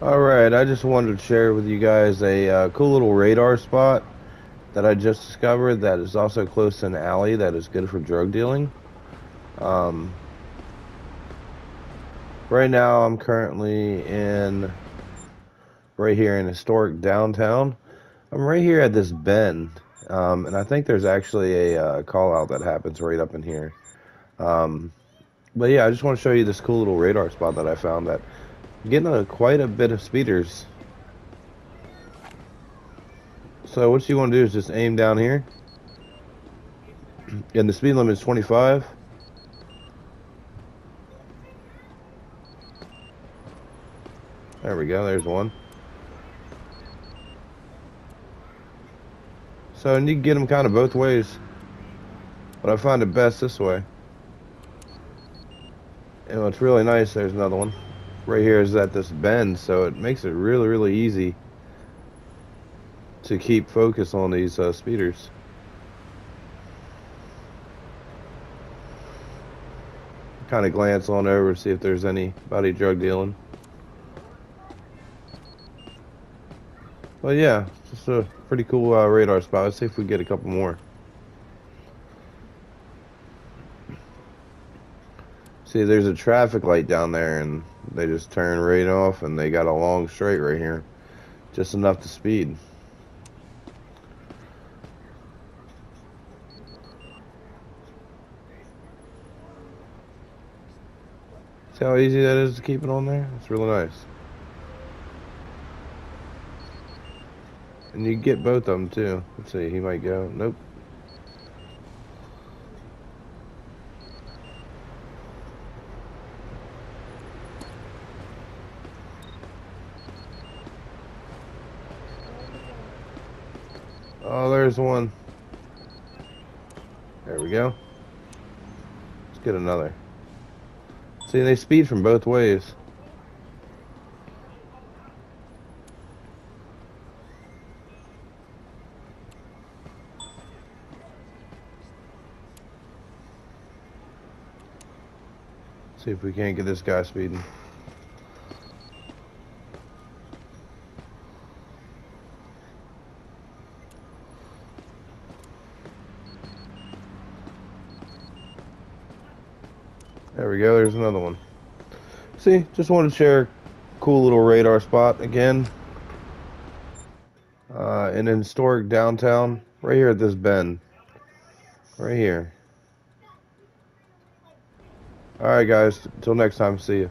Alright, I just wanted to share with you guys a uh, cool little radar spot that I just discovered that is also close to an alley that is good for drug dealing. Um, right now I'm currently in right here in historic downtown. I'm right here at this bend, um, and I think there's actually a uh, call out that happens right up in here. Um, but yeah, I just want to show you this cool little radar spot that I found that getting a, quite a bit of speeders. So what you want to do is just aim down here. And the speed limit is 25. There we go, there's one. So, and you can get them kind of both ways. But I find it best this way. And what's really nice, there's another one. Right here is at this bend, so it makes it really, really easy to keep focus on these uh, speeders. Kind of glance on over, see if there's anybody drug dealing. But yeah, just a pretty cool uh, radar spot. Let's see if we get a couple more. See, there's a traffic light down there, and they just turn right off, and they got a long straight right here. Just enough to speed. See how easy that is to keep it on there? It's really nice. And you get both of them too. Let's see, he might go. Nope. Oh, there's one. There we go. Let's get another. See, they speed from both ways. See if we can't get this guy speeding. There we go, there's another one. See, just wanted to share a cool little radar spot again. Uh, in historic downtown, right here at this bend. Right here. Alright guys, until next time, see you.